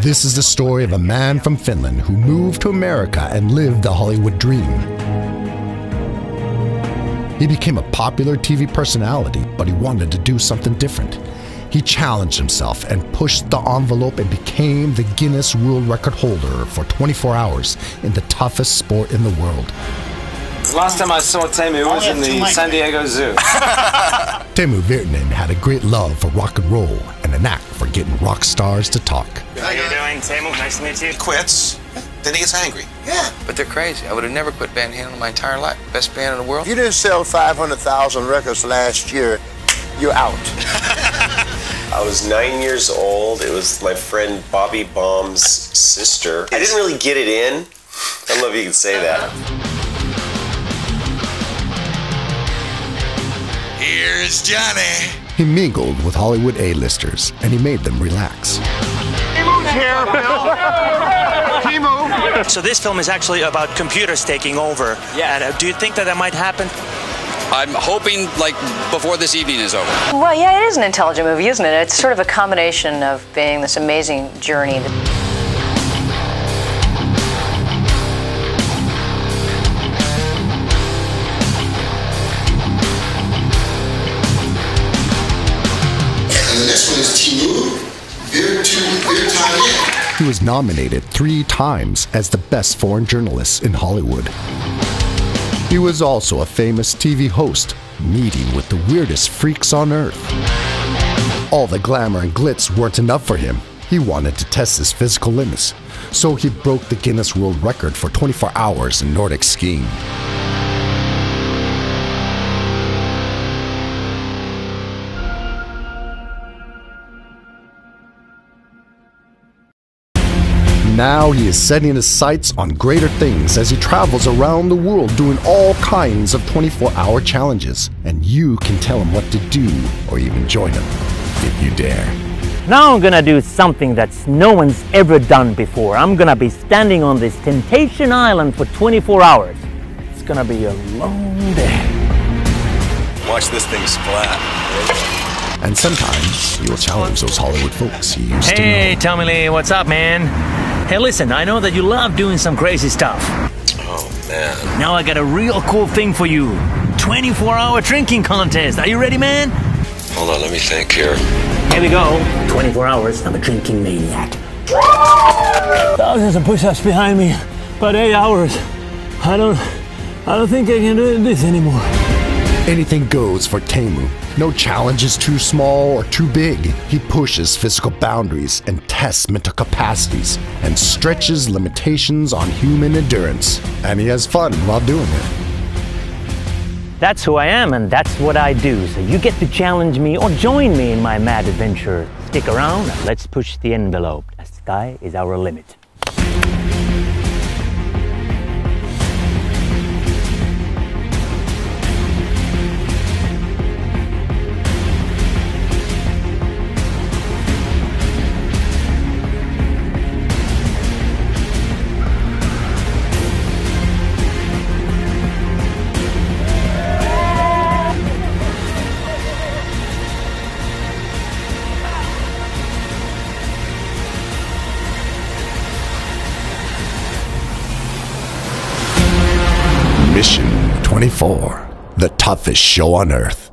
This is the story of a man from Finland who moved to America and lived the Hollywood dream. He became a popular TV personality, but he wanted to do something different. He challenged himself and pushed the envelope and became the Guinness World Record holder for 24 hours in the toughest sport in the world. Last time I saw Teemu was in the San Diego Zoo. Teemu Virtanen had a great love for rock and roll and a knack for getting rock stars to talk. How you doing, Teemu? Nice to meet you. quits, then he gets angry. Yeah, but they're crazy. I would have never quit Van Halen in my entire life. Best band in the world. If you didn't sell 500,000 records last year, you're out. I was nine years old. It was my friend Bobby Baum's sister. I didn't really get it in. I don't know if you can say that. Here's Johnny. He mingled with Hollywood A-listers and he made them relax. So this film is actually about computers taking over. Yeah. And uh, do you think that that might happen? I'm hoping, like, before this evening is over. Well, yeah, it is an intelligent movie, isn't it? It's sort of a combination of being this amazing journey. He was nominated three times as the best foreign journalist in Hollywood. He was also a famous TV host, meeting with the weirdest freaks on earth. All the glamour and glitz weren't enough for him. He wanted to test his physical limits, so he broke the Guinness World Record for 24 hours in Nordic skiing. Now he is setting his sights on greater things as he travels around the world doing all kinds of 24 hour challenges. And you can tell him what to do or even join him if you dare. Now I'm gonna do something that's no one's ever done before. I'm gonna be standing on this Temptation Island for 24 hours. It's gonna be a long day. Watch this thing splat. And sometimes he will challenge those Hollywood folks he used Hey, to know. Tommy Lee, what's up, man? Hey, listen, I know that you love doing some crazy stuff. Oh man. Now I got a real cool thing for you 24 hour drinking contest. Are you ready, man? Hold on, let me think here. Here we go. 24 hours, I'm a drinking maniac. Thousands of push-ups behind me, but eight hours. I don't, I don't think I can do this anymore. Anything goes for Teemu. No challenge is too small or too big. He pushes physical boundaries and tests mental capacities and stretches limitations on human endurance. And he has fun while doing it. That's who I am, and that's what I do. So you get to challenge me or join me in my mad adventure. Stick around and let's push the envelope. The sky is our limit. Mission 24 The toughest show on earth.